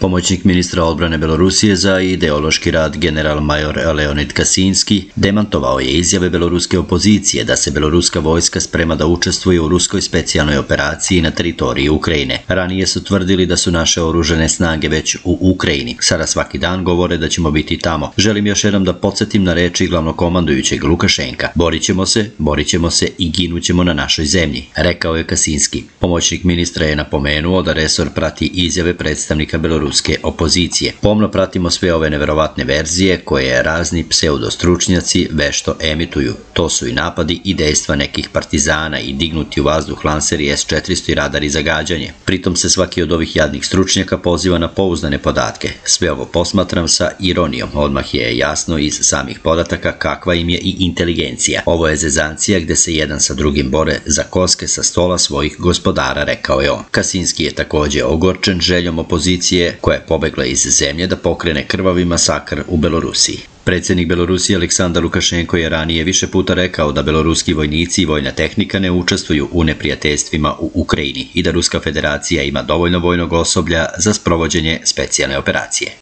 Pomoćnik ministra odbrane Belorusije za ideološki rad general major Leonid Kasinski demantovao je izjave beloruske opozicije da se beloruska vojska sprema da učestvuje u ruskoj specijalnoj operaciji na teritoriji Ukrajine. Ranije su tvrdili da su naše oružene snage već u Ukrajini. Sada svaki dan govore da ćemo biti tamo. Želim još jednom da podsjetim na reči glavnokomandujućeg Lukašenka. Borit ćemo se, borit ćemo se i ginućemo na našoj zemlji, rekao je Kasinski. Pomoćnik ministra je napomenuo da resor prati izjave predstavnika Belorusije ruske opozicije. Pomno pratimo sve ove neverovatne verzije koje razni pseudostručnjaci vešto emituju. To su i napadi i dejstva nekih partizana i dignuti u vazduh lanseri S-400 i radari za gađanje. Pritom se svaki od ovih jadnih stručnjaka poziva na pouzdane podatke. Sve ovo posmatram sa ironijom. Odmah je jasno iz samih podataka kakva im je i inteligencija. Ovo je zezancija gde se jedan sa drugim bore za koske sa stola svojih gospodara, rekao je on. Kasinski je takođe ogorčen željom opozicije koja je pobegla iz zemlje da pokrene krvavi masakr u Belorusiji. Predsjednik Belorusije Aleksandar Lukašenko je ranije više puta rekao da beloruski vojnici i vojna tehnika ne učestvuju u neprijateljstvima u Ukrajini i da Ruska federacija ima dovoljno vojnog osoblja za sprovođenje specijalne operacije.